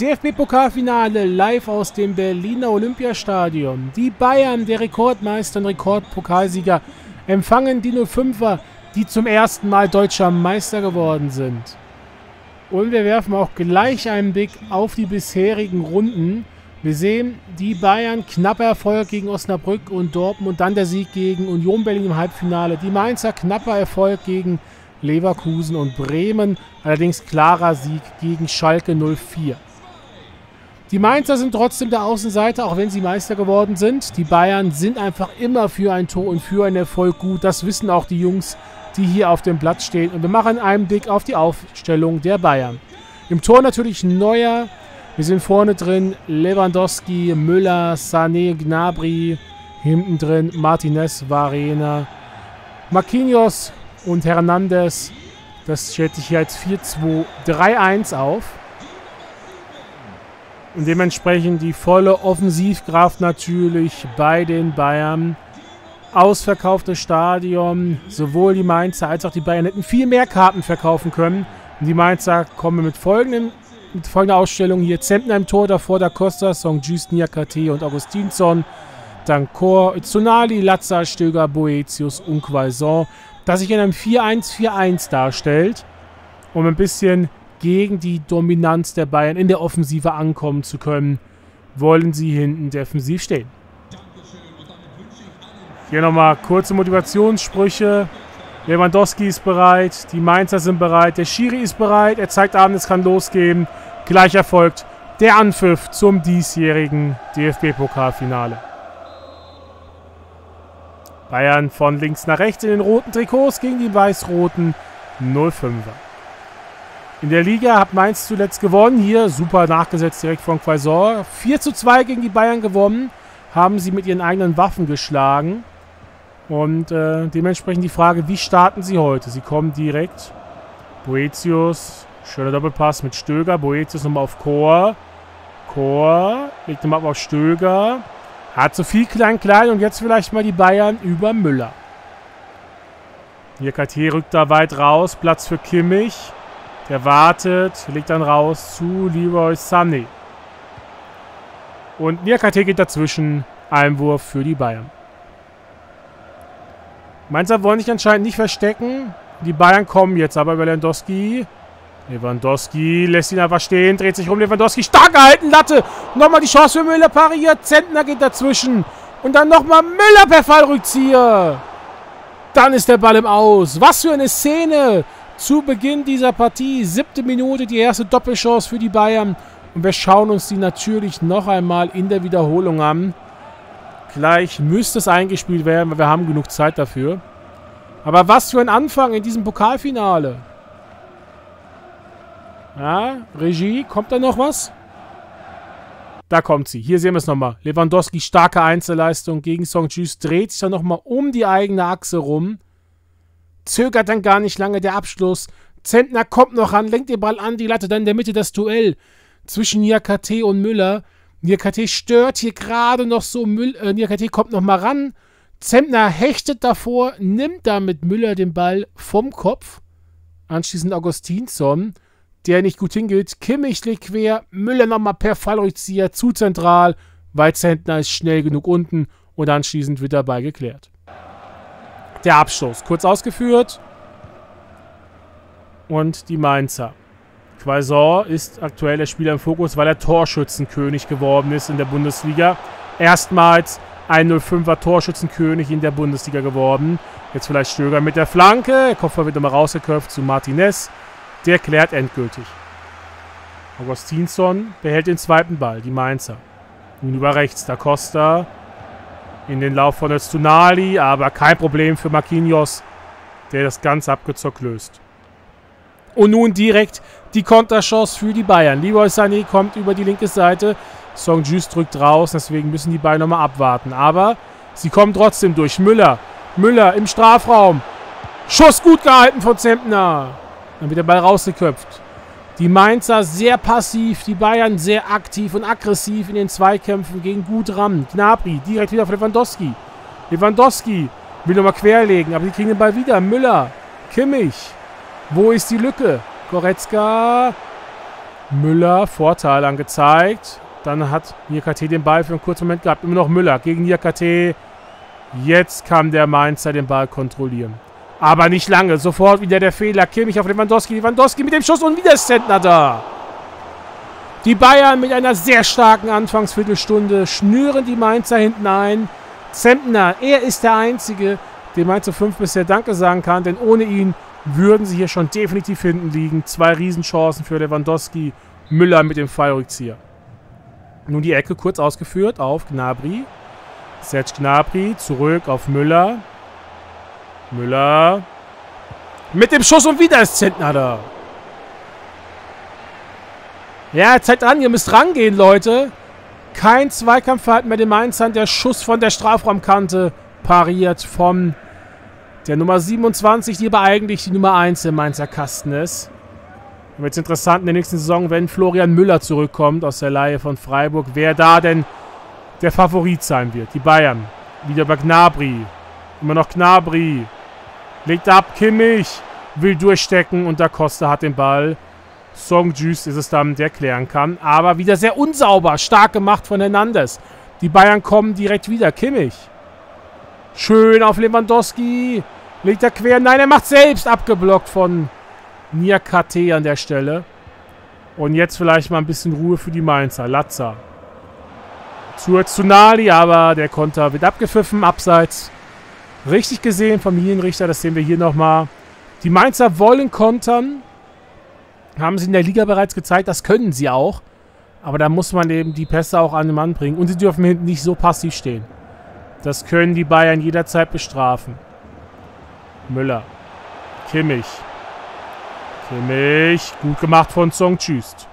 DFB-Pokalfinale live aus dem Berliner Olympiastadion. Die Bayern, der Rekordmeister und Rekordpokalsieger, empfangen die 05er, die zum ersten Mal deutscher Meister geworden sind. Und wir werfen auch gleich einen Blick auf die bisherigen Runden. Wir sehen die Bayern knapper Erfolg gegen Osnabrück und Dortmund, dann der Sieg gegen Union Berlin im Halbfinale. Die Mainzer knapper Erfolg gegen Leverkusen und Bremen, allerdings klarer Sieg gegen Schalke 04. Die Mainzer sind trotzdem der Außenseiter, auch wenn sie Meister geworden sind. Die Bayern sind einfach immer für ein Tor und für einen Erfolg gut. Das wissen auch die Jungs, die hier auf dem Platz stehen. Und wir machen einen Blick auf die Aufstellung der Bayern. Im Tor natürlich Neuer. Wir sind vorne drin Lewandowski, Müller, Sané, Gnabry. Hinten drin Martinez, Varena, Marquinhos und Hernandez. Das stellt sich hier als 4-2-3-1 auf. Und dementsprechend die volle Offensivkraft natürlich bei den Bayern. Ausverkauftes Stadion. Sowohl die Mainzer als auch die Bayern hätten viel mehr Karten verkaufen können. Und die Mainzer kommen mit, folgendem, mit folgender Ausstellung hier. Zentner im Tor, davor Da Costa, Song Just, Niakate und Augustinsson. Dann Chor, Zonali, Lazza, Stöger, Boetius und Quaison. Das sich in einem 4-1-4-1 darstellt. Um ein bisschen gegen die Dominanz der Bayern in der Offensive ankommen zu können, wollen sie hinten defensiv stehen. Hier nochmal kurze Motivationssprüche. Lewandowski ist bereit, die Mainzer sind bereit, der Schiri ist bereit, er zeigt an, es kann losgehen. Gleich erfolgt der Anpfiff zum diesjährigen DFB-Pokalfinale. Bayern von links nach rechts in den roten Trikots gegen die weiß-roten 05er. In der Liga hat Mainz zuletzt gewonnen. Hier super nachgesetzt direkt von Quaisor. 4 zu 2 gegen die Bayern gewonnen. Haben sie mit ihren eigenen Waffen geschlagen. Und äh, dementsprechend die Frage, wie starten sie heute? Sie kommen direkt. Boetius, schöner Doppelpass mit Stöger. Boetius nochmal auf Chor. Chor, legt nochmal auf Stöger. Hat zu viel klein-klein und jetzt vielleicht mal die Bayern über Müller. Hier KT rückt da weit raus. Platz für Kimmich. Der wartet, legt dann raus zu Leroy Sané. Und Niakate geht dazwischen. Einwurf für die Bayern. Mainzer wollen sich anscheinend nicht verstecken. Die Bayern kommen jetzt aber über Lewandowski. Lewandowski lässt ihn einfach stehen, dreht sich rum. Lewandowski stark gehalten, Latte. Nochmal die Chance für Müller pariert. Zentner geht dazwischen. Und dann nochmal Müller per Fallrückzieher. Dann ist der Ball im Aus. Was für eine Szene zu Beginn dieser Partie. Siebte Minute, die erste Doppelchance für die Bayern. Und wir schauen uns die natürlich noch einmal in der Wiederholung an. Gleich müsste es eingespielt werden, weil wir haben genug Zeit dafür. Aber was für ein Anfang in diesem Pokalfinale. Ja, Regie, kommt da noch was? Da kommt sie. Hier sehen wir es nochmal. Lewandowski, starke Einzelleistung gegen Song Juice, dreht sich dann nochmal um die eigene Achse rum zögert dann gar nicht lange der Abschluss. Zentner kommt noch ran, lenkt den Ball an die Latte, dann in der Mitte das Duell zwischen Niakate und Müller. Niakate stört hier gerade noch so, Müll, äh, Niakate kommt noch mal ran. Zentner hechtet davor, nimmt damit Müller den Ball vom Kopf. Anschließend Augustinsson, der nicht gut hingeht. Kimmich legt quer, Müller nochmal per Fallrückzieher zu zentral, weil Zentner ist schnell genug unten und anschließend wird dabei geklärt. Der Abstoß. Kurz ausgeführt. Und die Mainzer. Quaisor ist aktuell der Spieler im Fokus, weil er Torschützenkönig geworden ist in der Bundesliga. Erstmals ein 05er Torschützenkönig in der Bundesliga geworden. Jetzt vielleicht Stöger mit der Flanke. Der Kopfball wird nochmal rausgeköpft zu Martinez. Der klärt endgültig. Augustinsson behält den zweiten Ball, die Mainzer. Nun über rechts, da Costa in den Lauf von Öztunali, aber kein Problem für Marquinhos, der das ganz abgezockt löst. Und nun direkt die Konterchance für die Bayern. Leroy Sané kommt über die linke Seite. Song Jus drückt raus, deswegen müssen die Bayern nochmal abwarten. Aber sie kommen trotzdem durch. Müller. Müller im Strafraum. Schuss gut gehalten von Zempner. Dann wird der Ball rausgeköpft. Die Mainzer sehr passiv, die Bayern sehr aktiv und aggressiv in den Zweikämpfen gegen Gutram. Gnabry direkt wieder auf Lewandowski. Lewandowski will nochmal querlegen, aber die kriegen den Ball wieder. Müller, Kimmich. Wo ist die Lücke? Goretzka. Müller, Vorteil angezeigt. Dann hat Niakate den Ball für einen kurzen Moment gehabt. Immer noch Müller gegen Niakate. Jetzt kann der Mainzer den Ball kontrollieren. Aber nicht lange. Sofort wieder der Fehler. Kimmich auf Lewandowski. Lewandowski mit dem Schuss und wieder ist Zentner da. Die Bayern mit einer sehr starken Anfangsviertelstunde schnüren die Mainzer hinten ein. Zentner, er ist der Einzige, dem Mainzer 5 bisher Danke sagen kann, denn ohne ihn würden sie hier schon definitiv hinten liegen. Zwei Riesenchancen für Lewandowski. Müller mit dem Fallrückzieher. Nun die Ecke kurz ausgeführt auf Gnabry. Serge Gnabry zurück auf Müller. Müller. Mit dem Schuss und wieder ist Zentner da. Ja, Zeit dran, ihr müsst rangehen, Leute. Kein Zweikampfverhalten mehr dem Mainzern. Der Schuss von der Strafraumkante pariert von der Nummer 27, die aber eigentlich die Nummer 1 im Mainzer Kasten ist. Wird interessant in der nächsten Saison, wenn Florian Müller zurückkommt aus der Leihe von Freiburg, wer da denn der Favorit sein wird. Die Bayern. Wieder bei Gnabry. Immer noch Gnabry. Legt ab, Kimmich. Will durchstecken und da Costa hat den Ball. Song Juice ist es dann, der klären kann. Aber wieder sehr unsauber. Stark gemacht von Hernandez. Die Bayern kommen direkt wieder. Kimmich. Schön auf Lewandowski. Legt er quer. Nein, er macht selbst. Abgeblockt von Niakate an der Stelle. Und jetzt vielleicht mal ein bisschen Ruhe für die Mainzer. Latza. Zur Tsunali, aber der Konter wird abgepfiffen. Abseits. Richtig gesehen, Familienrichter. Das sehen wir hier nochmal. Die Mainzer wollen kontern. Haben sie in der Liga bereits gezeigt, das können sie auch. Aber da muss man eben die Pässe auch an den Mann bringen. Und sie dürfen hinten nicht so passiv stehen. Das können die Bayern jederzeit bestrafen. Müller. Kimmich. Kimmich. Gut gemacht von Song Tschüst.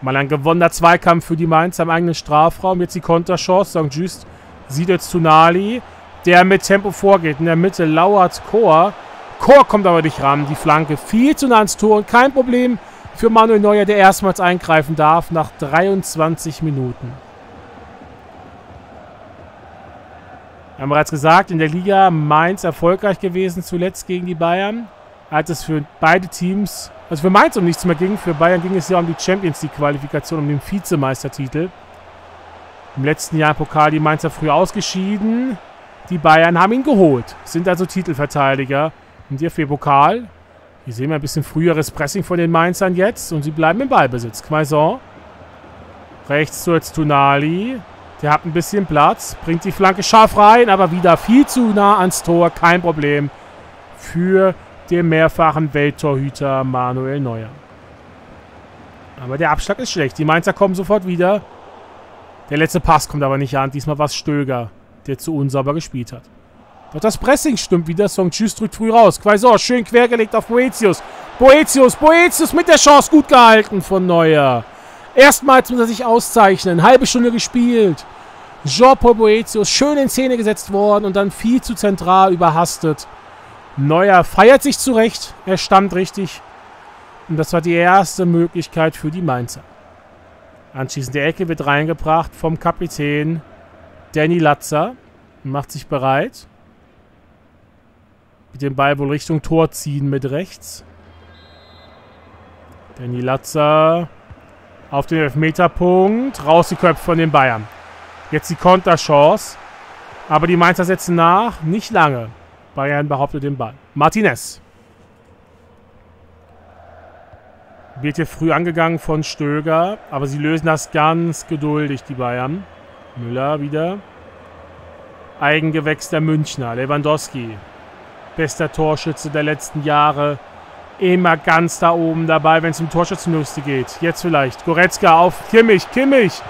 Mal ein gewonnener Zweikampf für die Mainz am eigenen Strafraum. Jetzt die Konterchance. Song Tschüst sieht jetzt Tunali, der mit Tempo vorgeht. In der Mitte lauert Chor. Chor kommt aber nicht ran. Die Flanke viel zu nah ans Tor und kein Problem für Manuel Neuer, der erstmals eingreifen darf nach 23 Minuten. Wir haben bereits gesagt, in der Liga Mainz erfolgreich gewesen, zuletzt gegen die Bayern. Als es für beide Teams, also für Mainz um nichts mehr ging, für Bayern ging es ja um die Champions League-Qualifikation, um den Vizemeistertitel. Im letzten Jahr im Pokal die Mainzer früh ausgeschieden. Die Bayern haben ihn geholt, sind also Titelverteidiger im DFB-Pokal. Hier sehen wir ein bisschen früheres Pressing von den Mainzern jetzt. Und sie bleiben im Ballbesitz. Quaison. Rechts zu Tunali. Der hat ein bisschen Platz. Bringt die Flanke scharf rein. Aber wieder viel zu nah ans Tor. Kein Problem für den mehrfachen Welttorhüter Manuel Neuer. Aber der Abschlag ist schlecht. Die Mainzer kommen sofort wieder. Der letzte Pass kommt aber nicht an. Diesmal war es Stöger, der zu unsauber gespielt hat. Doch das Pressing stimmt wieder. Song Tschüss drückt früh raus. Quaisor schön quergelegt auf Boetius. Boetius, Boetius mit der Chance. Gut gehalten von Neuer. Erstmals muss er sich auszeichnen. Halbe Stunde gespielt. Jean-Paul Boetius schön in Szene gesetzt worden und dann viel zu zentral überhastet. Neuer feiert sich zurecht. Er stammt richtig. Und das war die erste Möglichkeit für die Mainzer. Anschließend der Ecke wird reingebracht vom Kapitän Danny Latzer. Macht sich bereit. Mit dem Ball wohl Richtung Tor ziehen mit rechts. Danny Latzer auf den Elfmeterpunkt. Rausgeköpft von den Bayern. Jetzt die Konterchance. Aber die Mainzer setzen nach. Nicht lange. Bayern behauptet den Ball. Martinez. Wird hier früh angegangen von Stöger. Aber sie lösen das ganz geduldig, die Bayern. Müller wieder. Eigengewächs der Münchner. Lewandowski bester Torschütze der letzten Jahre. Immer ganz da oben dabei, wenn es um Torschützenliste geht. Jetzt vielleicht. Goretzka auf Kimmich. Kimmich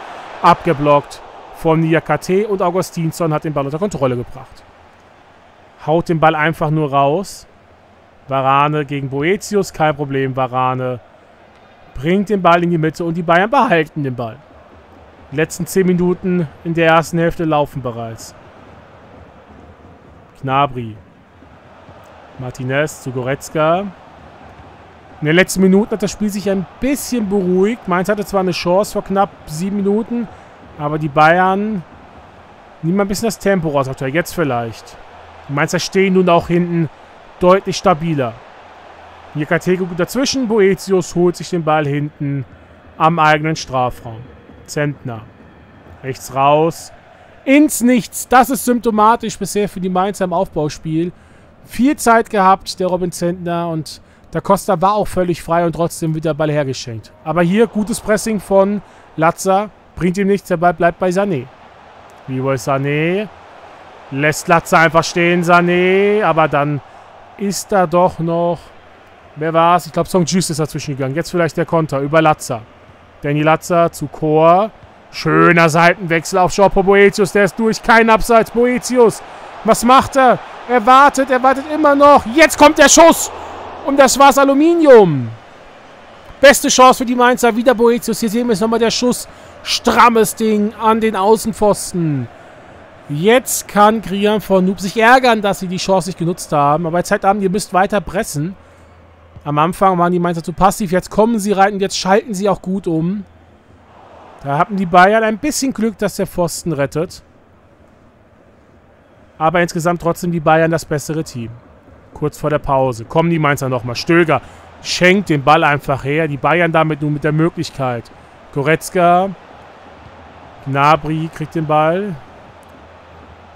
abgeblockt von Niakate und Augustinsson hat den Ball unter Kontrolle gebracht. Haut den Ball einfach nur raus. Varane gegen Boetius, kein Problem. Varane bringt den Ball in die Mitte und die Bayern behalten den Ball. Die letzten 10 Minuten in der ersten Hälfte laufen bereits. Knabri Martinez zu Goretzka. In den letzten Minuten hat das Spiel sich ein bisschen beruhigt. Mainz hatte zwar eine Chance vor knapp sieben Minuten, aber die Bayern nehmen ein bisschen das Tempo raus. Jetzt vielleicht. Die Mainzer stehen nun auch hinten deutlich stabiler. Hier Katego dazwischen. Boetius holt sich den Ball hinten. am eigenen Strafraum. Zentner. Rechts raus. Ins Nichts. Das ist symptomatisch bisher für die Mainzer im Aufbauspiel. Viel Zeit gehabt, der Robin Zentner. Und der Costa war auch völlig frei und trotzdem wird der Ball hergeschenkt. Aber hier gutes Pressing von Latza. Bringt ihm nichts, der Ball bleibt bei Sané. Leroy Sané. Lässt Latza einfach stehen, Sané. Aber dann ist da doch noch... Wer war es? Ich glaube, Song Juice ist dazwischen gegangen. Jetzt vielleicht der Konter über Latza. Danny Latza zu Chor. Schöner Seitenwechsel auf Schoppo Boetius. Der ist durch. Kein Abseits. Boetius. Was macht er? Er wartet. Er wartet immer noch. Jetzt kommt der Schuss. Und das war's Aluminium. Beste Chance für die Mainzer. Wieder Boetius. Hier sehen wir es nochmal der Schuss. Strammes Ding an den Außenpfosten. Jetzt kann Grian von Noob sich ärgern, dass sie die Chance nicht genutzt haben. Aber jetzt halt haben, ihr müsst weiter pressen. Am Anfang waren die Mainzer zu passiv. Jetzt kommen sie rein und jetzt schalten sie auch gut um. Da hatten die Bayern ein bisschen Glück, dass der Pfosten rettet. Aber insgesamt trotzdem die Bayern das bessere Team. Kurz vor der Pause. Kommen die Mainzer nochmal. Stöger schenkt den Ball einfach her. Die Bayern damit nur mit der Möglichkeit. Goretzka. Gnabry kriegt den Ball.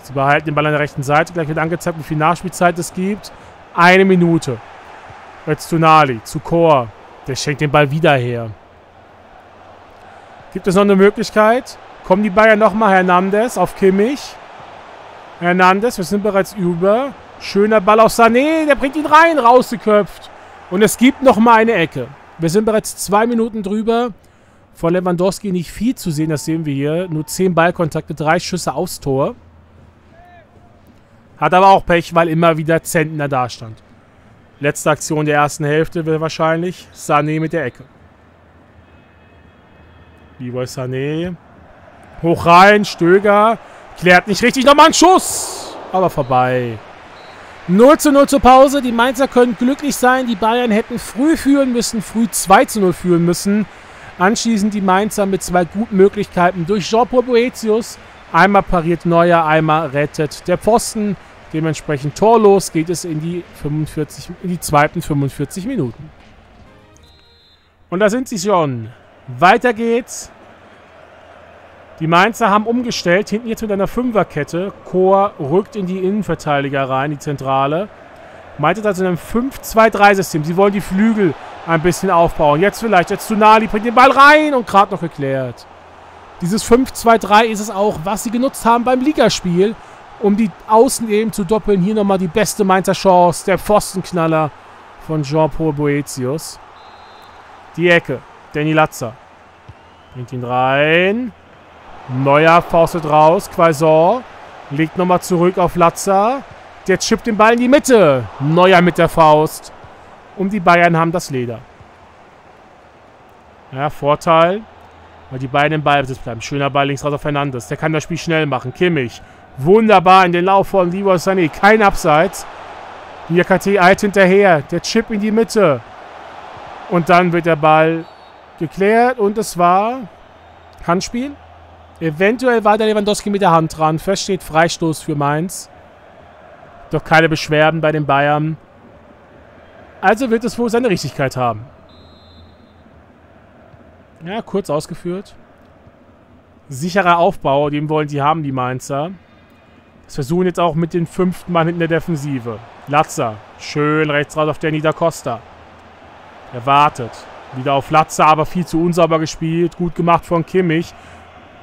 Sie behalten den Ball an der rechten Seite. Gleich wird angezeigt, wie viel Nachspielzeit es gibt. Eine Minute. Jetzt zu Nali, zu Chor. Der schenkt den Ball wieder her. Gibt es noch eine Möglichkeit? Kommen die Bayern nochmal. Hernandez auf Kimmich. Hernandez, wir sind bereits über. Schöner Ball auf Sané. Der bringt ihn rein, rausgeköpft. Und es gibt nochmal eine Ecke. Wir sind bereits zwei Minuten drüber. Von Lewandowski nicht viel zu sehen, das sehen wir hier. Nur zehn Ballkontakte, drei Schüsse aufs Tor. Hat aber auch Pech, weil immer wieder Zentner da stand. Letzte Aktion der ersten Hälfte wäre wahrscheinlich Sané mit der Ecke. Leroy Sané. Hoch rein, Stöger. Klärt nicht richtig. Nochmal ein Schuss. Aber vorbei. 0 zu 0 zur Pause. Die Mainzer können glücklich sein. Die Bayern hätten früh führen müssen. Früh 2 zu 0 führen müssen. Anschließend die Mainzer mit zwei guten Möglichkeiten durch Jean-Paul Boetius. Einmal pariert Neuer, einmal rettet der Pfosten. Dementsprechend torlos geht es in die, 45, in die zweiten 45 Minuten. Und da sind sie schon. Weiter geht's. Die Mainzer haben umgestellt. Hinten jetzt mit einer Fünferkette. Chor rückt in die Innenverteidiger rein, die Zentrale. Meinte also in einem 5-2-3-System. Sie wollen die Flügel ein bisschen aufbauen. Jetzt vielleicht, jetzt Tsunali bringt den Ball rein und gerade noch geklärt. Dieses 5-2-3 ist es auch, was sie genutzt haben beim Ligaspiel um die Außen eben zu doppeln. Hier nochmal die beste Mainzer Chance. Der Pfostenknaller von Jean-Paul Boetius. Die Ecke. Danny Latzer. Bringt ihn rein. Neuer faustet raus. Quaison. Legt nochmal zurück auf Latzer. Der chippt den Ball in die Mitte. Neuer mit der Faust. Und die Bayern haben das Leder. Ja, Vorteil. Weil die beiden im Ballbesitz bleiben. Schöner Ball links raus auf Fernandes. Der kann das Spiel schnell machen. Kimmich. Wunderbar in den Lauf von Leroy Sané. Kein Abseits. Diakate eilt hinterher. Der Chip in die Mitte. Und dann wird der Ball geklärt. Und es war Handspiel. Eventuell war der Lewandowski mit der Hand dran. Fest steht Freistoß für Mainz. Doch keine Beschwerden bei den Bayern. Also wird es wohl seine Richtigkeit haben. Ja, kurz ausgeführt. Sicherer Aufbau, den wollen sie haben, die Mainzer. Das versuchen jetzt auch mit den fünften Mann in der Defensive. Latzer. Schön rechts raus auf Danny da Costa. Er wartet. Wieder auf Latzer, aber viel zu unsauber gespielt. Gut gemacht von Kimmich.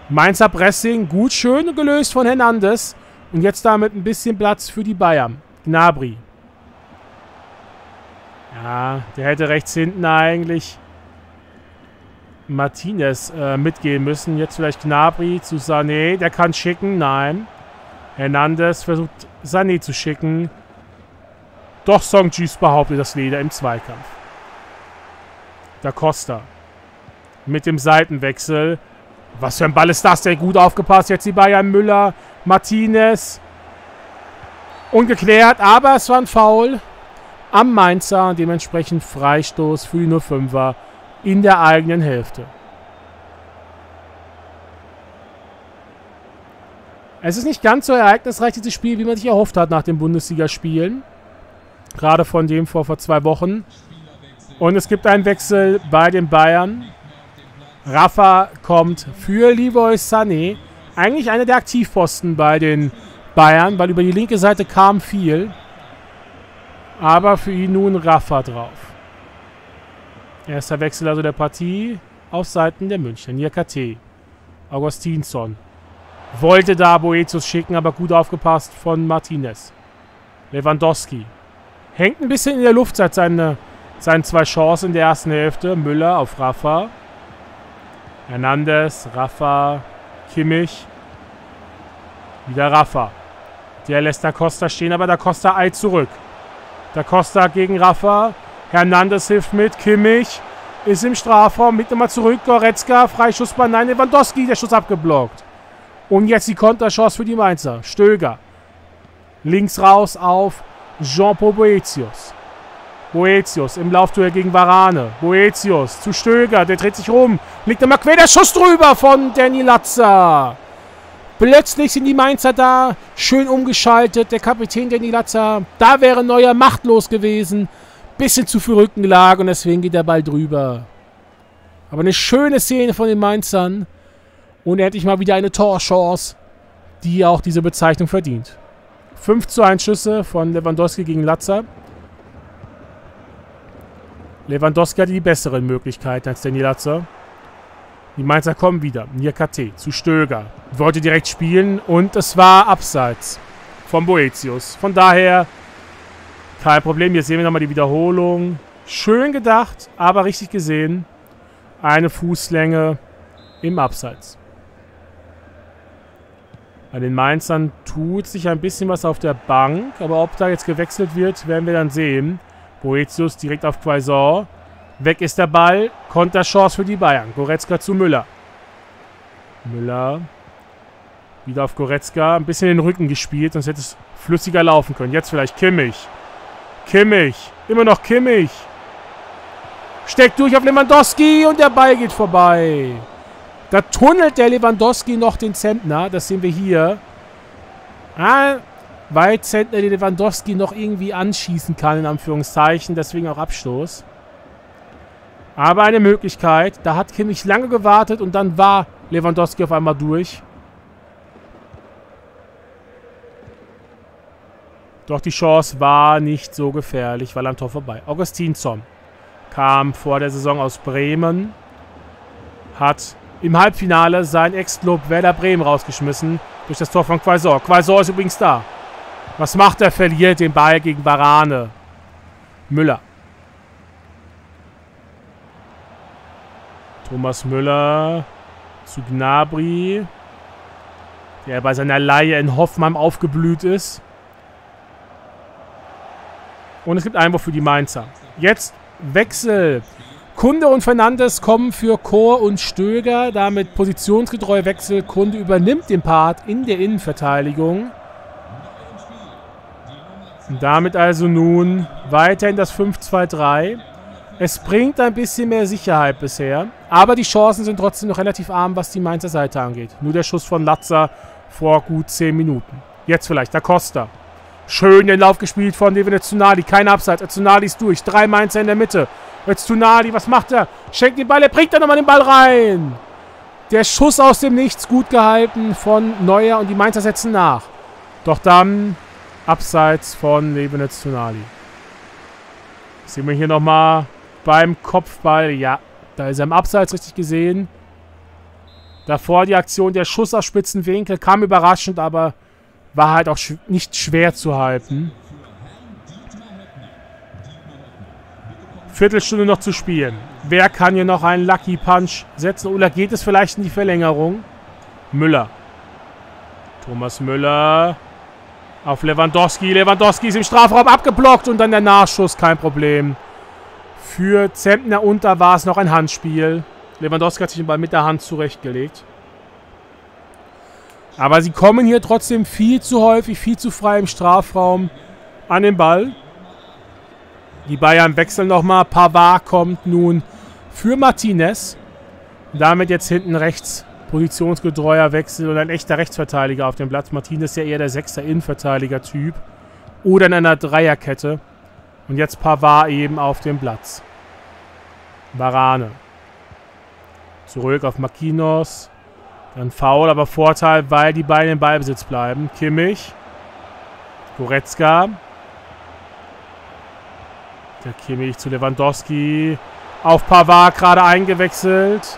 Mainzer Pressing. Gut, schön gelöst von Hernandez. Und jetzt damit ein bisschen Platz für die Bayern. Gnabry. Ja, der hätte rechts hinten eigentlich Martinez äh, mitgehen müssen. Jetzt vielleicht Gnabry zu Sané. Der kann schicken. Nein. Hernandez versucht Sané zu schicken. Doch Song Jis behauptet das Leder im Zweikampf. Da Costa. Mit dem Seitenwechsel. Was für ein Ball ist das? Der gut aufgepasst. Jetzt die Bayern Müller. Martinez. Ungeklärt, aber es war ein Foul am Mainzer. Dementsprechend Freistoß für die 05er in der eigenen Hälfte. Es ist nicht ganz so ereignisreich, dieses Spiel, wie man sich erhofft hat nach den Bundesligaspielen. Gerade von dem vor, vor zwei Wochen. Und es gibt einen Wechsel bei den Bayern. Rafa kommt für Leroy Sané. Eigentlich einer der Aktivposten bei den Bayern, weil über die linke Seite kam viel. Aber für ihn nun Rafa drauf. Erster Wechsel also der Partie auf Seiten der Münchner. Niakate. Augustinsson. Wollte da Boetius schicken, aber gut aufgepasst von Martinez. Lewandowski. Hängt ein bisschen in der Luft seit seine, seinen zwei Chancen in der ersten Hälfte. Müller auf Rafa. Hernandez, Rafa, Kimmich. Wieder Rafa. Der lässt Da Costa stehen, aber Da Costa eilt zurück. Da Costa gegen Rafa. Hernandez hilft mit. Kimmich ist im Strafraum. Mit nochmal zurück. Goretzka. Freischussball. Nein, Lewandowski. Der Schuss abgeblockt. Und jetzt die Konterchance für die Mainzer. Stöger. Links raus auf Jean-Paul Boetius. Boetius im Laufduell gegen Varane. Boetius zu Stöger. Der dreht sich rum. Liegt nochmal quer. Der Schuss drüber von Danny Latzer. Plötzlich sind die Mainzer da. Schön umgeschaltet. Der Kapitän Danny Latzer. Da wäre Neuer machtlos gewesen bisschen zu viel Rückenlage und deswegen geht der Ball drüber. Aber eine schöne Szene von den Mainzern. Und endlich mal wieder eine Torchance, die auch diese Bezeichnung verdient. 5 zu 1 Schüsse von Lewandowski gegen Latzer. Lewandowski hatte die besseren Möglichkeiten als Danny Latzer. Die Mainzer kommen wieder. Niakate zu Stöger. Wollte direkt spielen und es war abseits von Boetius. Von daher kein Problem, hier sehen wir nochmal die Wiederholung. Schön gedacht, aber richtig gesehen. Eine Fußlänge im Abseits. Bei den Mainzern tut sich ein bisschen was auf der Bank, aber ob da jetzt gewechselt wird, werden wir dann sehen. Boetius direkt auf Quaison. Weg ist der Ball. Konterchance für die Bayern. Goretzka zu Müller. Müller. Wieder auf Goretzka. Ein bisschen den Rücken gespielt, sonst hätte es flüssiger laufen können. Jetzt vielleicht Kimmich. Kimmich. Immer noch Kimmich. Steckt durch auf Lewandowski und der Ball geht vorbei. Da tunnelt der Lewandowski noch den Zentner. Das sehen wir hier. Ah, weil Zentner den Lewandowski noch irgendwie anschießen kann, in Anführungszeichen. Deswegen auch Abstoß. Aber eine Möglichkeit. Da hat Kimmich lange gewartet und dann war Lewandowski auf einmal durch. Doch die Chance war nicht so gefährlich, weil am Tor vorbei. Augustinsson kam vor der Saison aus Bremen, hat im Halbfinale sein Ex-Club Werder Bremen rausgeschmissen durch das Tor von Quaisor. Quaisor ist übrigens da. Was macht er? Verliert den Ball gegen Varane. Müller. Thomas Müller zu Gnabry, der bei seiner Laie in Hoffmann aufgeblüht ist. Und es gibt Einwurf für die Mainzer. Jetzt Wechsel. Kunde und Fernandes kommen für Chor und Stöger. Damit positionsgetreuer Wechsel. Kunde übernimmt den Part in der Innenverteidigung. Und damit also nun weiter in das 5-2-3. Es bringt ein bisschen mehr Sicherheit bisher. Aber die Chancen sind trotzdem noch relativ arm, was die Mainzer Seite angeht. Nur der Schuss von Latzer vor gut 10 Minuten. Jetzt vielleicht Da Costa. Schön den Lauf gespielt von David Tsunali. Kein Abseits. Tsunali ist durch. Drei Mainzer in der Mitte. Tsunali, was macht er? Schenkt den Ball. Er bringt da nochmal den Ball rein. Der Schuss aus dem Nichts. Gut gehalten von Neuer. Und die Mainzer setzen nach. Doch dann Abseits von Levenitz Tsunali. Sehen wir hier nochmal beim Kopfball. Ja, da ist er im Abseits richtig gesehen. Davor die Aktion, der Schuss aus spitzen Winkel. Kam überraschend, aber war halt auch sch nicht schwer zu halten. Viertelstunde noch zu spielen. Wer kann hier noch einen Lucky Punch setzen? Oder geht es vielleicht in die Verlängerung? Müller. Thomas Müller auf Lewandowski. Lewandowski ist im Strafraum abgeblockt und dann der Nachschuss, kein Problem. Für Zentner unter war es noch ein Handspiel. Lewandowski hat sich den Ball mit der Hand zurechtgelegt. Aber sie kommen hier trotzdem viel zu häufig, viel zu frei im Strafraum an den Ball. Die Bayern wechseln nochmal. Pavard kommt nun für Martinez. Damit jetzt hinten rechts positionsgetreuer Wechsel und ein echter Rechtsverteidiger auf dem Platz. Martinez ist ja eher der sechster Innenverteidiger-Typ. Oder in einer Dreierkette. Und jetzt Pavard eben auf dem Platz. Barane. Zurück auf Makinos. Dann Foul, aber Vorteil, weil die beiden im Ballbesitz bleiben. Kimmich. Goretzka. Der Kimmich zu Lewandowski. Auf Pavard gerade eingewechselt.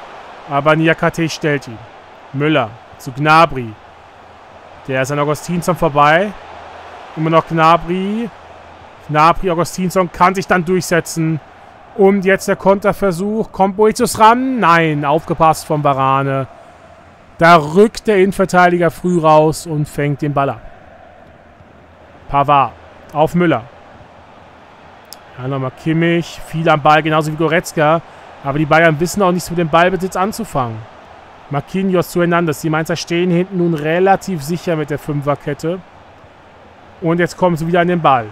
Aber Niakate stellt ihn. Müller zu Gnabry. Der ist an Augustinsson vorbei. Immer noch Gnabry. Gnabry, Augustinsson kann sich dann durchsetzen. Und jetzt der Konterversuch. Kommt Boetius ran? Nein, aufgepasst von Varane. Da rückt der Innenverteidiger früh raus und fängt den Ball ab. Pavard auf Müller. Ja, nochmal Kimmich. Viel am Ball, genauso wie Goretzka. Aber die Bayern wissen auch nichts mit dem Ballbesitz anzufangen. Marquinhos zu Hernandez. Die Mainzer stehen hinten nun relativ sicher mit der Fünferkette. Und jetzt kommen sie wieder an den Ball.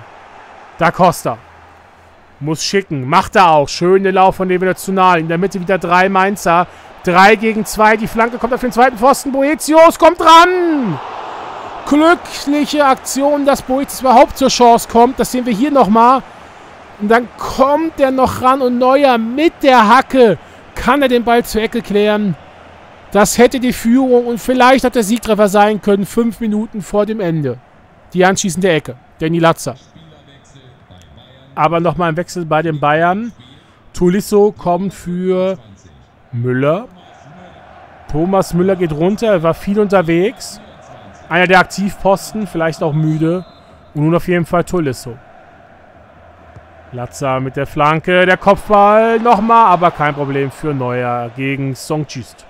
Da Costa. Muss schicken. Macht er auch. Schöne Lauf von zu nahe. In der Mitte wieder drei Mainzer. Drei gegen zwei. Die Flanke kommt auf den zweiten Pfosten. Boetius kommt ran. Glückliche Aktion, dass Boetius überhaupt zur Chance kommt. Das sehen wir hier nochmal. Und dann kommt er noch ran und Neuer mit der Hacke kann er den Ball zur Ecke klären. Das hätte die Führung und vielleicht hat der Siegtreffer sein können, fünf Minuten vor dem Ende. Die anschließende Ecke. Danny Latzer. Aber nochmal ein Wechsel bei den Bayern. Tulisso kommt für Müller. Thomas Müller geht runter. Er war viel unterwegs. Einer der Aktivposten, vielleicht auch müde. Und nun auf jeden Fall Tulisso. Latza mit der Flanke. Der Kopfball nochmal, aber kein Problem für Neuer gegen Songchist.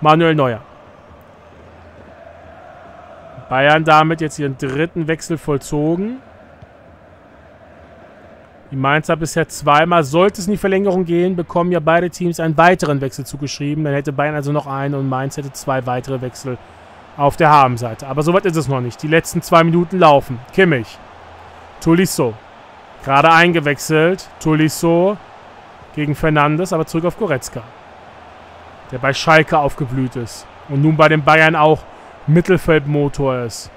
Manuel Neuer. Bayern damit jetzt ihren dritten Wechsel vollzogen. Die Mainzer bisher zweimal. Sollte es in die Verlängerung gehen, bekommen ja beide Teams einen weiteren Wechsel zugeschrieben. Dann hätte Bayern also noch einen und Mainz hätte zwei weitere Wechsel auf der Habenseite. Aber soweit ist es noch nicht. Die letzten zwei Minuten laufen. Kimmich. Tulisso. Gerade eingewechselt. Tulisso gegen Fernandes, aber zurück auf Goretzka. Der bei Schalke aufgeblüht ist. Und nun bei den Bayern auch Mittelfeldmotor ist.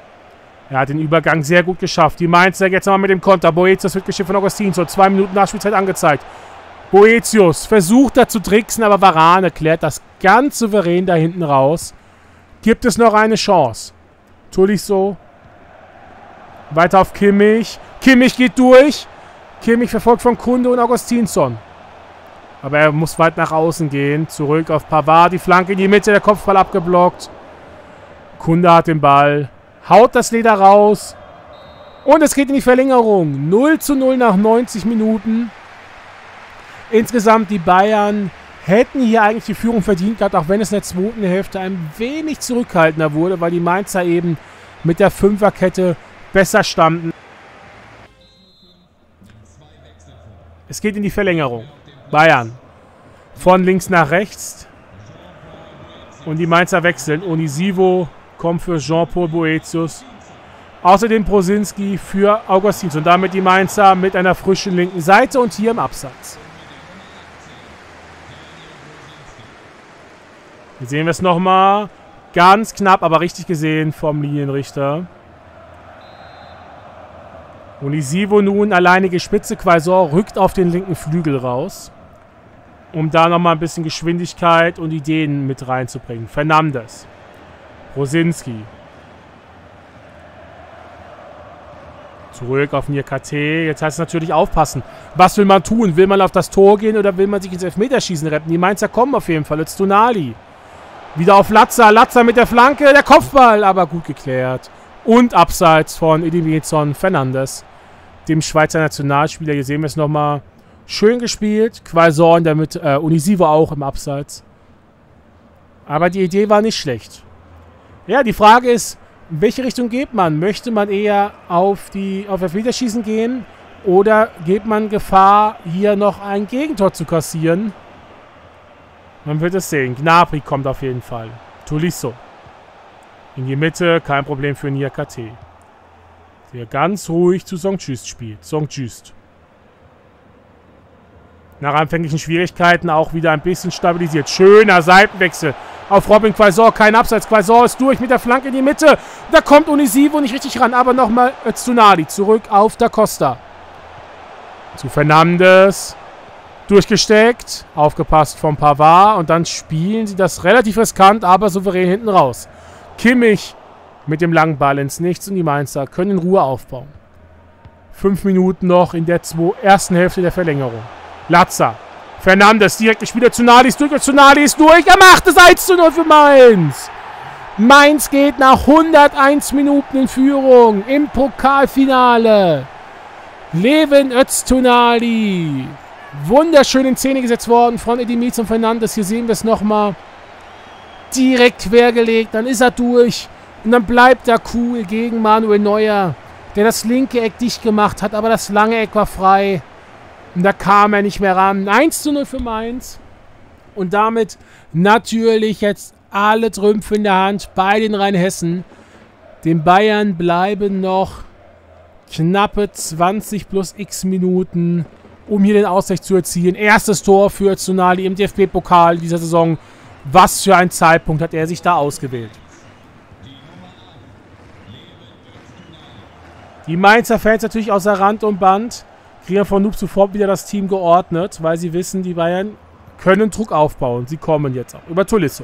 Er hat den Übergang sehr gut geschafft. Die Mainzer jetzt nochmal mit dem Konter. Boetius wird geschickt von Augustin. So zwei Minuten Nachspielzeit angezeigt. Boetius versucht da zu tricksen, aber Varane klärt das ganz souverän da hinten raus. Gibt es noch eine Chance? Tulisso. Weiter auf Kimmich. Kimmich geht durch. Kimmich verfolgt von Kunde und Augustinsson. Aber er muss weit nach außen gehen. Zurück auf Pavard. Die Flanke in die Mitte. Der Kopfball abgeblockt. Kunde hat den Ball. Haut das Leder raus. Und es geht in die Verlängerung. 0 zu 0 nach 90 Minuten. Insgesamt die Bayern hätten hier eigentlich die Führung verdient gehabt, auch wenn es in der zweiten Hälfte ein wenig zurückhaltender wurde, weil die Mainzer eben mit der Fünferkette besser standen. Es geht in die Verlängerung. Bayern. Von links nach rechts. Und die Mainzer wechseln. Onisivo kommt für Jean-Paul Boetius. Außerdem Prosinski für Augustins. Und damit die Mainzer mit einer frischen linken Seite und hier im Absatz. Hier sehen wir es nochmal. Ganz knapp, aber richtig gesehen vom Linienrichter. Unisivo nun alleinige Spitze. Quaisor rückt auf den linken Flügel raus. Um da nochmal ein bisschen Geschwindigkeit und Ideen mit reinzubringen. Fernandes. Rosinski. Zurück auf Nierkate. Jetzt heißt es natürlich aufpassen. Was will man tun? Will man auf das Tor gehen oder will man sich ins Elfmeterschießen retten? Die Mainzer kommen auf jeden Fall. Jetzt Tonali. Wieder auf Latza. Latza mit der Flanke. Der Kopfball, aber gut geklärt. Und abseits von Edimizon Fernandes dem Schweizer Nationalspieler. Hier sehen wir es nochmal. Schön gespielt. Quaison damit äh, Unisivo auch im Abseits. Aber die Idee war nicht schlecht. Ja, die Frage ist, in welche Richtung geht man? Möchte man eher auf die auf Elfmeterschießen gehen oder geht man Gefahr, hier noch ein Gegentor zu kassieren? Man wird es sehen. Gnabry kommt auf jeden Fall. Tulisso. In die Mitte, kein Problem für Niakate der ganz ruhig zu Songchüst spielt. Songchüst. Nach anfänglichen Schwierigkeiten auch wieder ein bisschen stabilisiert. Schöner Seitenwechsel auf Robin Quaisor. Kein Abseits. Quaisor ist durch mit der Flanke in die Mitte. Da kommt Unisivo nicht richtig ran. Aber nochmal Öztunadi zurück auf Da Costa. Zu Fernandes. Durchgesteckt. Aufgepasst vom Pavard. Und dann spielen sie das relativ riskant, aber souverän hinten raus. Kimmich mit dem langen Ball ins Nichts und die Mainzer können in Ruhe aufbauen. Fünf Minuten noch in der ersten Hälfte der Verlängerung. Latza. Fernandes, direkt Nali ist durch. Nali ist durch. Er macht es 1 zu 0 für Mainz. Mainz geht nach 101 Minuten in Führung im Pokalfinale. Levin Öztunali. Wunderschön in Szene gesetzt worden von Edimiz und Fernandes. Hier sehen wir es nochmal. Direkt quergelegt. Dann ist er durch. Und dann bleibt er cool gegen Manuel Neuer, der das linke Eck dicht gemacht hat. Aber das lange Eck war frei. Und da kam er nicht mehr ran. 1 zu 0 für Mainz. Und damit natürlich jetzt alle Trümpfe in der Hand bei den Rheinhessen. Den Bayern bleiben noch knappe 20 plus x Minuten um hier den Ausgleich zu erzielen. Erstes Tor für Tsunali im DFB-Pokal dieser Saison. Was für ein Zeitpunkt hat er sich da ausgewählt? Die Mainzer Fans natürlich außer Rand und Band kriegen von Noob sofort wieder das Team geordnet, weil sie wissen, die Bayern können Druck aufbauen. Sie kommen jetzt auch über Tolisso.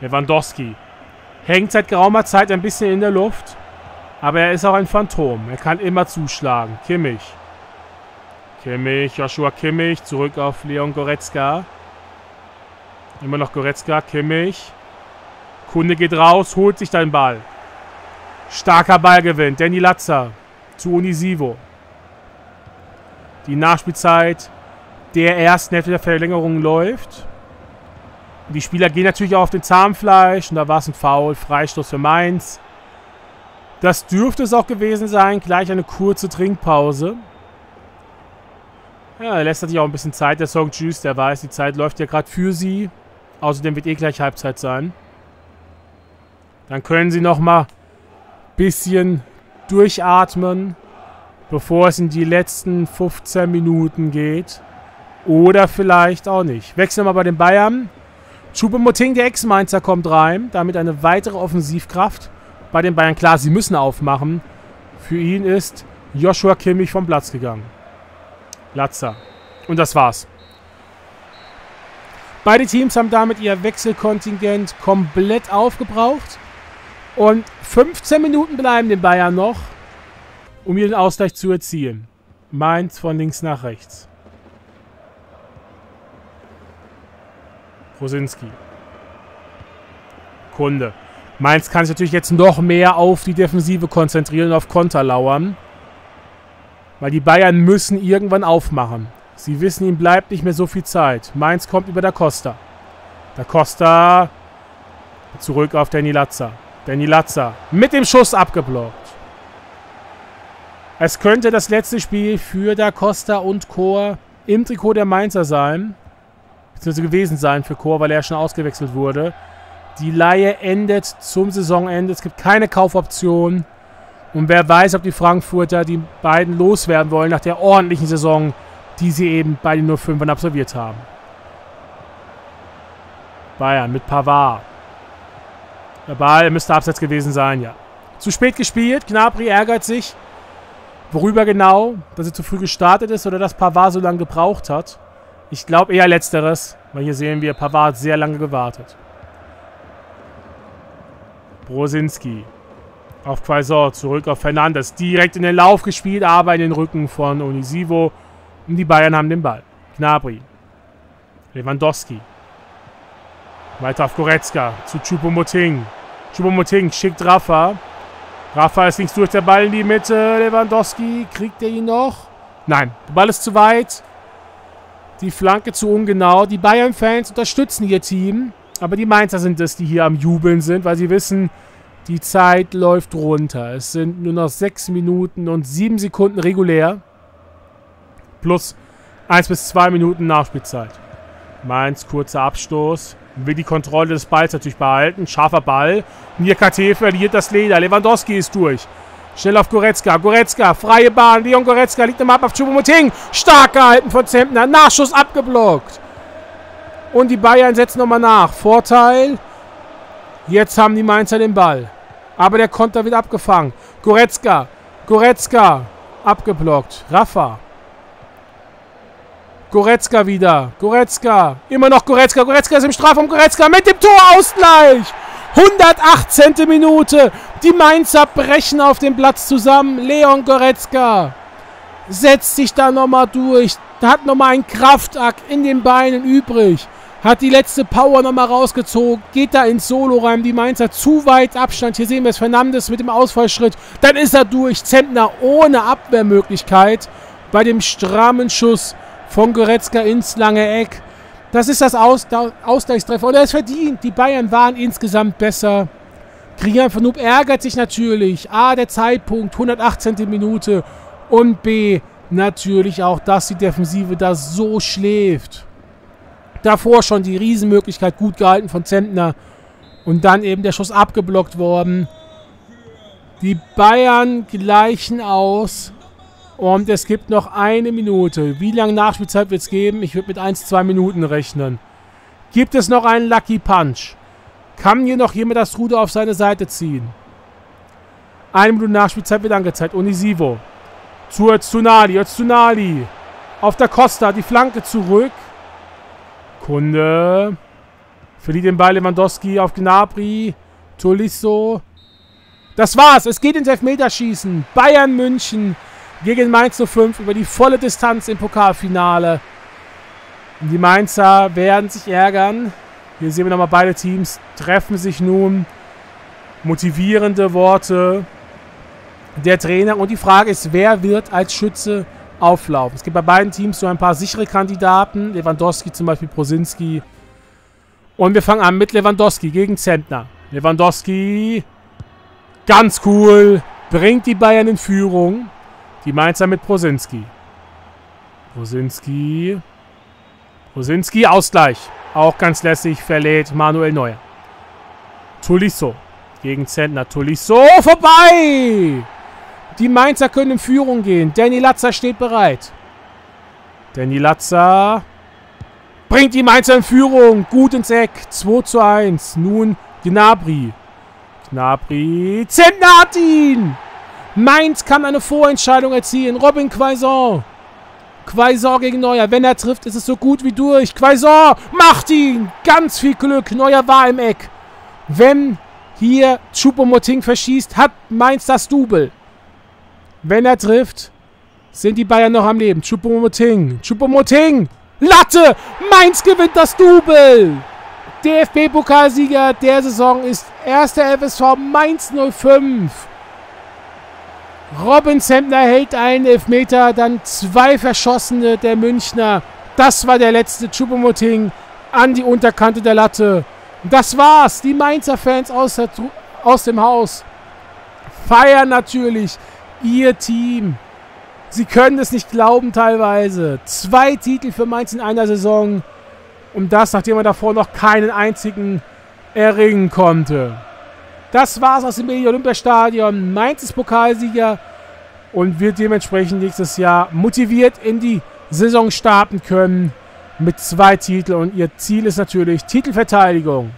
Lewandowski hängt seit geraumer Zeit ein bisschen in der Luft, aber er ist auch ein Phantom. Er kann immer zuschlagen. Kimmich Kimmich, Joshua Kimmich, zurück auf Leon Goretzka. Immer noch Goretzka, Kimmich. Kunde geht raus, holt sich den Ball. Starker Ballgewinn, Danny Latzer zu Unisivo. Die Nachspielzeit der ersten Hälfte der Verlängerung läuft. Die Spieler gehen natürlich auch auf den Zahnfleisch und da war es ein Foul, Freistoß für Mainz. Das dürfte es auch gewesen sein, gleich eine kurze Trinkpause. Ja, er lässt sich auch ein bisschen Zeit, der Song Juice, der weiß, die Zeit läuft ja gerade für sie. Außerdem wird eh gleich Halbzeit sein. Dann können sie nochmal ein bisschen durchatmen, bevor es in die letzten 15 Minuten geht. Oder vielleicht auch nicht. Wechseln wir bei den Bayern. Choupo-Moting, der Ex-Mainzer, kommt rein. Damit eine weitere Offensivkraft bei den Bayern. Klar, sie müssen aufmachen. Für ihn ist Joshua Kimmich vom Platz gegangen. Latza. Und das war's. Beide Teams haben damit ihr Wechselkontingent komplett aufgebraucht. Und 15 Minuten bleiben den Bayern noch, um ihren Ausgleich zu erzielen. Mainz von links nach rechts. Rosinski. Kunde. Mainz kann sich natürlich jetzt noch mehr auf die Defensive konzentrieren und auf Konter lauern. Weil die Bayern müssen irgendwann aufmachen. Sie wissen, ihm bleibt nicht mehr so viel Zeit. Mainz kommt über Da Costa. Da Costa zurück auf Danny Latza. Danny Latza mit dem Schuss abgeblockt. Es könnte das letzte Spiel für Da Costa und Chor im Trikot der Mainzer sein. Beziehungsweise gewesen sein für Chor, weil er schon ausgewechselt wurde. Die Laie endet zum Saisonende. Es gibt keine Kaufoption. Und wer weiß, ob die Frankfurter die beiden loswerden wollen nach der ordentlichen Saison, die sie eben bei den 05ern absolviert haben. Bayern mit Pavard. Der Ball müsste abseits gewesen sein, ja. Zu spät gespielt. Gnabry ärgert sich. Worüber genau? Dass er zu früh gestartet ist oder dass Pavard so lange gebraucht hat? Ich glaube eher letzteres, weil hier sehen wir, Pavard sehr lange gewartet. Brosinski. Auf Quaisor, zurück auf Fernandes. Direkt in den Lauf gespielt, aber in den Rücken von Onisivo. Und die Bayern haben den Ball. Gnabry. Lewandowski. Weiter auf Goretzka. Zu Choupo-Moting. Choupo-Moting schickt Rafa. Rafa ist links durch, der Ball in die Mitte. Lewandowski, kriegt er ihn noch? Nein, der Ball ist zu weit. Die Flanke zu ungenau. Die Bayern-Fans unterstützen ihr Team. Aber die Mainzer sind es, die hier am Jubeln sind, weil sie wissen, die Zeit läuft runter. Es sind nur noch 6 Minuten und 7 Sekunden regulär. Plus 1 bis 2 Minuten Nachspielzeit. Mainz, kurzer Abstoß. Will die Kontrolle des Balls natürlich behalten. Scharfer Ball. KT verliert das Leder. Lewandowski ist durch. Schnell auf Goretzka. Goretzka, freie Bahn. Leon Goretzka liegt im Ab auf Choupo-Moting. Stark gehalten von Zentner. Nachschuss abgeblockt. Und die Bayern setzen nochmal nach. Vorteil. Jetzt haben die Mainzer den Ball. Aber der Konter wird abgefangen. Goretzka. Goretzka. Abgeblockt. Rafa. Goretzka wieder. Goretzka. Immer noch Goretzka. Goretzka ist im Strafraum. Goretzka mit dem Torausgleich. 118. Minute. Die Mainzer brechen auf dem Platz zusammen. Leon Goretzka setzt sich da nochmal durch. Hat nochmal einen Kraftakt in den Beinen übrig. Hat die letzte Power nochmal rausgezogen. Geht da ins Solo rein. Die Mainzer zu weit Abstand. Hier sehen wir es. Fernandes mit dem Ausfallschritt. Dann ist er durch. Zentner ohne Abwehrmöglichkeit. Bei dem strammen Schuss von Goretzka ins lange Eck. Das ist das Aus Ausgleichstreffer. Und er ist verdient. Die Bayern waren insgesamt besser. Von Noob ärgert sich natürlich. A, der Zeitpunkt, 118. Minute. Und B, natürlich auch, dass die Defensive da so schläft. Davor schon die Riesenmöglichkeit gut gehalten von Zentner. Und dann eben der Schuss abgeblockt worden. Die Bayern gleichen aus. Und es gibt noch eine Minute. Wie lange Nachspielzeit wird es geben? Ich würde mit 1, 2 Minuten rechnen. Gibt es noch einen Lucky Punch? Kann hier noch jemand das Ruder auf seine Seite ziehen? Eine Minute Nachspielzeit wird angezeigt. Onisivo. Zu Öztunali. Öztunali. Auf der Costa. Die Flanke zurück. Kunde. Verliert den Ball Lewandowski auf Gnabry. Tolisso. Das war's. Es geht ins Elfmeterschießen. Bayern München gegen Mainz 05 über die volle Distanz im Pokalfinale. Die Mainzer werden sich ärgern. Hier sehen wir nochmal beide Teams treffen sich nun. Motivierende Worte der Trainer. Und die Frage ist, wer wird als Schütze auflaufen? Es gibt bei beiden Teams so ein paar sichere Kandidaten. Lewandowski zum Beispiel, Prosinski. Und wir fangen an mit Lewandowski gegen Zentner. Lewandowski, ganz cool, bringt die Bayern in Führung. Die Mainzer mit Prosinski. Prosinski. Prosinski, Ausgleich. Auch ganz lässig, verlädt Manuel Neuer. Tulisso gegen Zentner. Tulisso, vorbei! Die Mainzer können in Führung gehen. Danny Latzer steht bereit. Danny Latzer bringt die Mainzer in Führung. Gut ins Eck. 2 zu 1. Nun Gnabry. Gnabry. Zentner hat ihn! Mainz kann eine Vorentscheidung erzielen. Robin Quaison. Quaison gegen Neuer. Wenn er trifft, ist es so gut wie durch. Quaison macht ihn. Ganz viel Glück. Neuer war im Eck. Wenn hier Choupo-Moting verschießt, hat Mainz das Double. Wenn er trifft, sind die Bayern noch am Leben. Choupo-Moting. Choupo-Moting. Latte. Mainz gewinnt das Double. DFB-Pokalsieger der Saison ist erster FSV Mainz 05. Robin Sempner hält einen Elfmeter, dann zwei Verschossene der Münchner. Das war der letzte Chupomoting an die Unterkante der Latte. Das war's. Die Mainzer Fans aus, der, aus dem Haus feiern natürlich ihr Team. Sie können es nicht glauben teilweise. Zwei Titel für Mainz in einer Saison. Und das, nachdem man davor noch keinen einzigen erringen konnte. Das war's aus dem Olympiastadion. Mainz ist Pokalsieger und wird dementsprechend nächstes Jahr motiviert in die Saison starten können mit zwei Titeln. Und ihr Ziel ist natürlich Titelverteidigung.